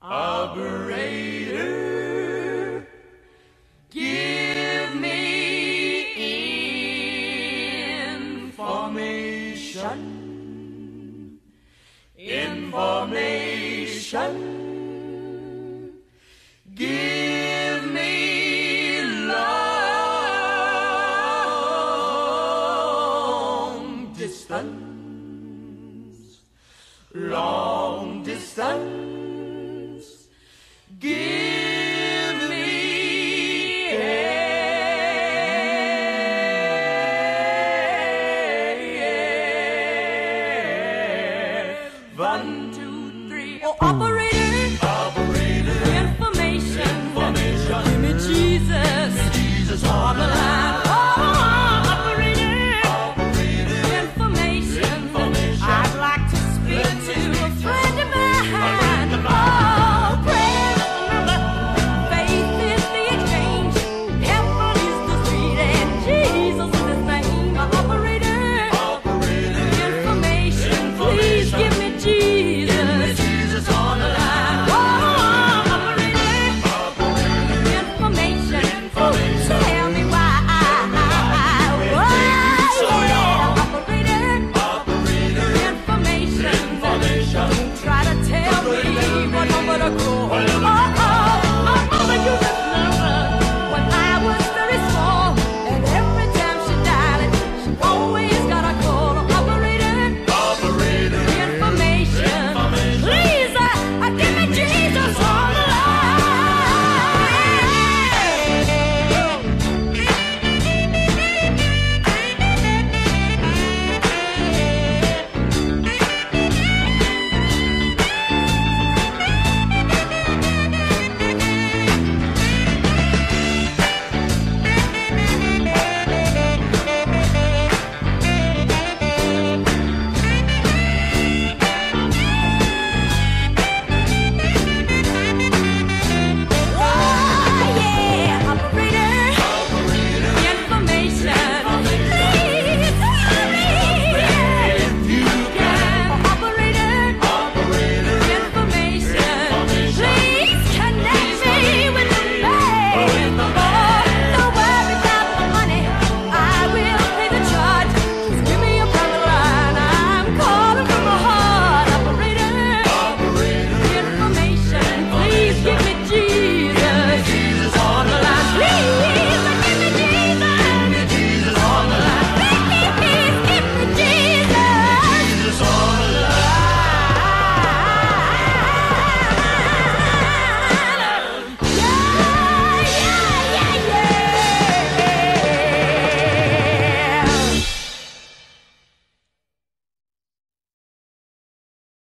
Operator, give me information. Information. Give me long distance One, two, three. Oh.